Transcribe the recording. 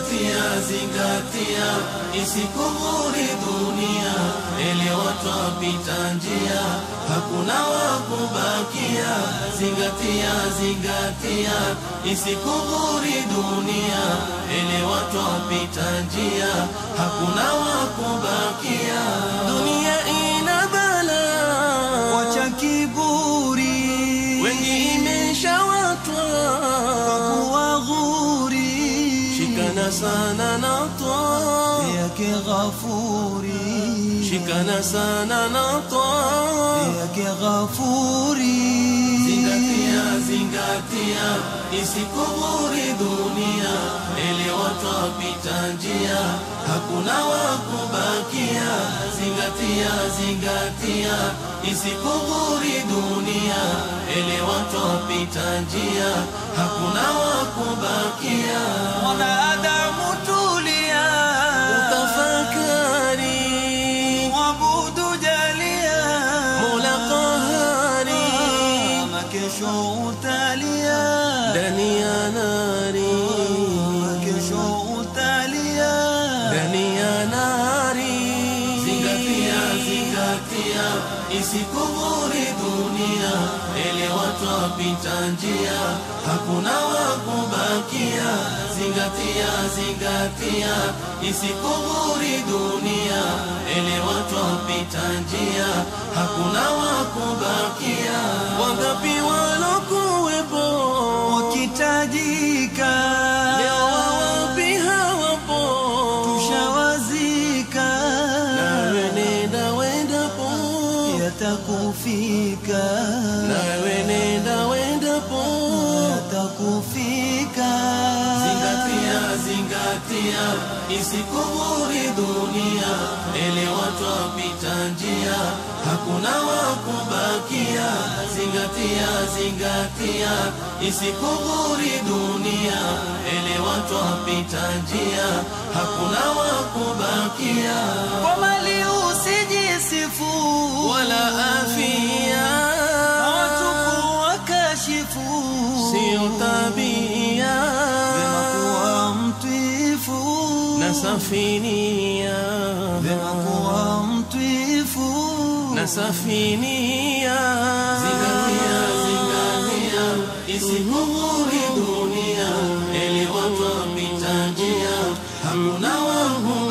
zingatia, zingatia, isikuhuri dunia, elewa twapita njia, hakuna wa kubakia. Zingatia, zingatia, isikuhuri dunia, elewa twapita njia, hakuna wa kubakia. Dunia Shikana sana na toa, yake ghafuri. Shikana sana na toa. yake ghafuri. Zingatia, zingatia, isikuburi dunia, ele watu wapita njia, hakuna wa kubakia. Zingatia, zingatia, isikuburi dunia, ele watu wapita njia, hakuna wa kubakia. Ya nari. Zingatia, zingatia, isikuburi dunia, ele watu wapita njia, hakuna wakubakia. Zingatia, zingatia, isikuburi dunia, ele watu wapita njia, hakuna wa kubakia. Wangapi walokuwepo yatakufika nawe nenda wendapo atakufika zingatia zingatia. Isikuburi dunia. Elewa twapita njia. Hakuna wakubakia zingatia zingatia. Isikuburi dunia. Elewa twapita njia. Hakuna wa kubakia mtiifu, sio tabia. Kuwa mtiifu. Na safinia, kuwa mtiifu. Na safinia. Zingatia, dunia, eli watu wapita njia, hakuna wangu